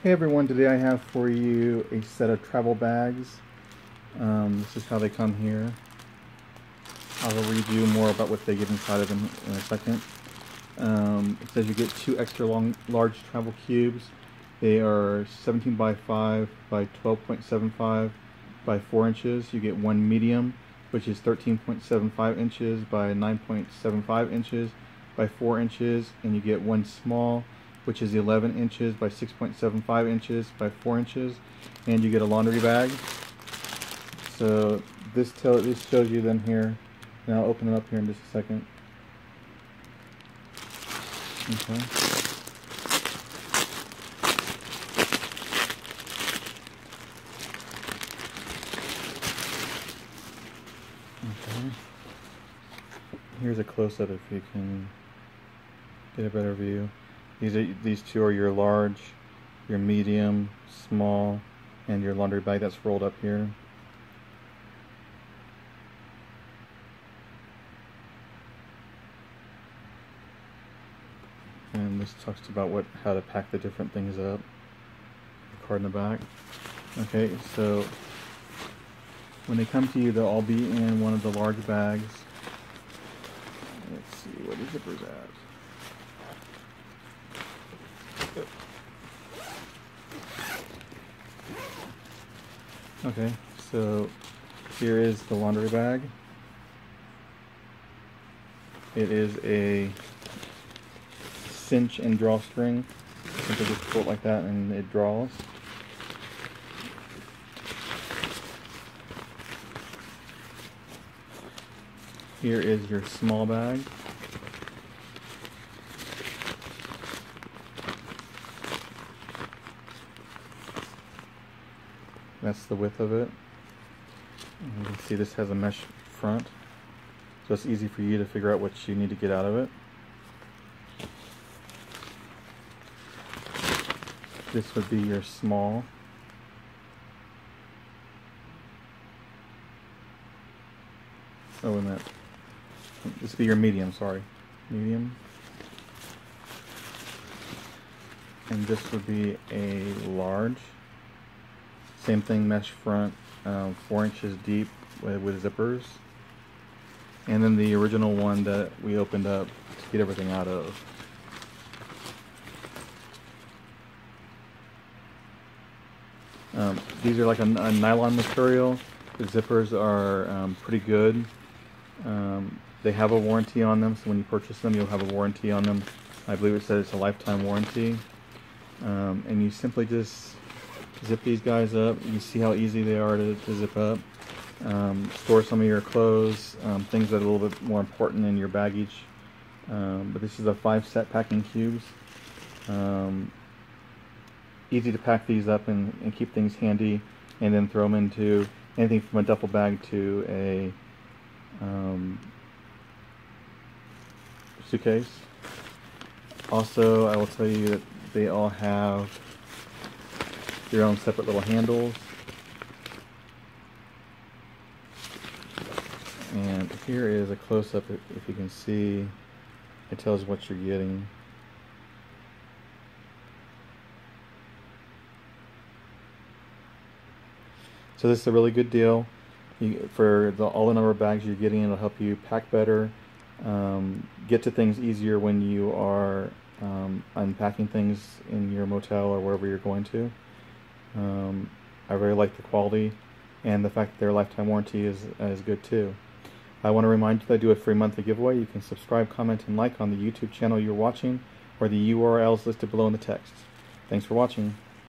Hey everyone, today I have for you a set of travel bags. Um, this is how they come here. I will read you more about what they get inside of them in a second. Um, it says you get two extra long, large travel cubes. They are 17 by 5 by 12.75 by 4 inches. You get one medium, which is 13.75 inches by 9.75 inches by 4 inches, and you get one small, which is 11 inches by 6.75 inches by 4 inches, and you get a laundry bag. So this tell this shows you them here, and I'll open it up here in just a second. Okay. Okay. Here's a close-up if you can get a better view. These are these two are your large, your medium, small, and your laundry bag that's rolled up here. And this talks about what how to pack the different things up. The card in the back. Okay, so when they come to you, they'll all be in one of the large bags. Let's see, where the zipper's at. Okay, so here is the laundry bag. It is a cinch and drawstring. Simply just pull it like that and it draws. Here is your small bag. That's the width of it. And you can see this has a mesh front. So it's easy for you to figure out what you need to get out of it. This would be your small. Oh, and that. This would be your medium, sorry. Medium. And this would be a large. Same thing, mesh front, um, four inches deep with, with zippers. And then the original one that we opened up to get everything out of. Um, these are like a, a, nylon material. The zippers are um, pretty good. Um, they have a warranty on them, so when you purchase them, you'll have a warranty on them. I believe it says it's a lifetime warranty. Um, and you simply just zip these guys up. You see how easy they are to, to zip up. Um, store some of your clothes, um, things that are a little bit more important in your baggage. Um, but this is a five set packing cubes. Um, easy to pack these up and, and, keep things handy and then throw them into anything from a duffel bag to a um, suitcase. Also, I will tell you that they all have your own separate little handles. And here is a close-up if you can see. It tells what you're getting. So this is a really good deal. You, for the, all the number of bags you're getting, it'll help you pack better, um, get to things easier when you are um, unpacking things in your motel or wherever you're going to. Um, I really like the quality and the fact that their lifetime warranty is, is good too. I want to remind you that I do a free monthly giveaway. You can subscribe, comment, and like on the YouTube channel you're watching or the URLs listed below in the text. Thanks for watching.